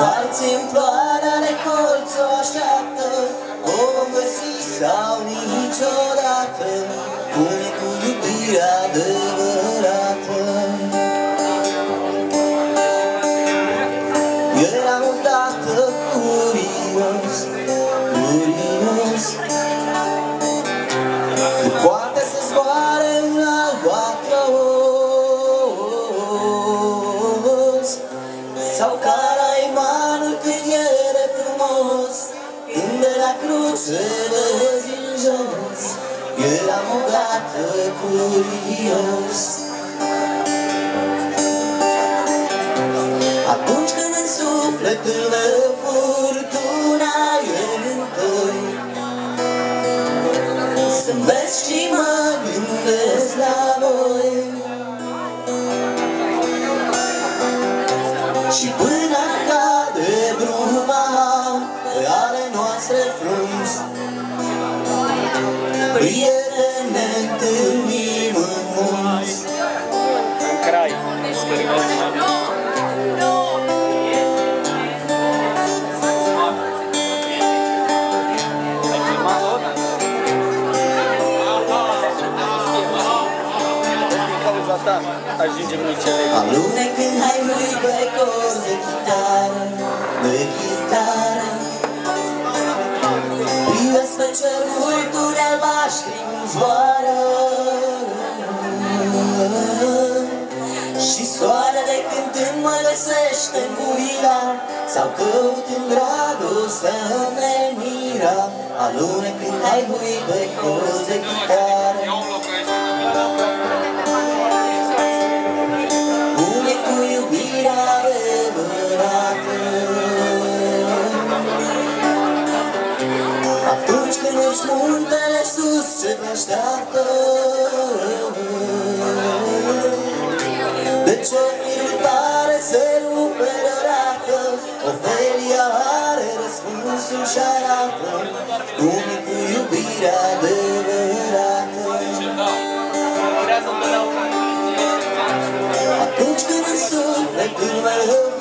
Alți în floarea de colț o așteaptă arată Cum e cu iubirea adevărată. Eram odată curios, curios. Că poate să zboare un albatros Sau cara imanul când e frumos Când de la cruce odată curios. Atunci când în suflet îl furtuna e întâi Zâmbesc și mă gândesc la voi. Și până cade bruma Pe ale noastre frunzi Prieteni ta ajungem noi ce alegem. Alunecând hai lui pe cor de chitară, de chitară. Privesc pe cer vulturi albaștri cum zboară. Și soarele cântând mă găsește în cuila Sau căutând dragostea în nemira Alunecând hai lui pe cor de chitară Atunci când ești muntele sus ce te așteaptă. De ce firul tare se rupe deodată Ofelia are răspunsul și arată. Cum e cu iubirea adevărată. Atunci când în sufletul meu furtuna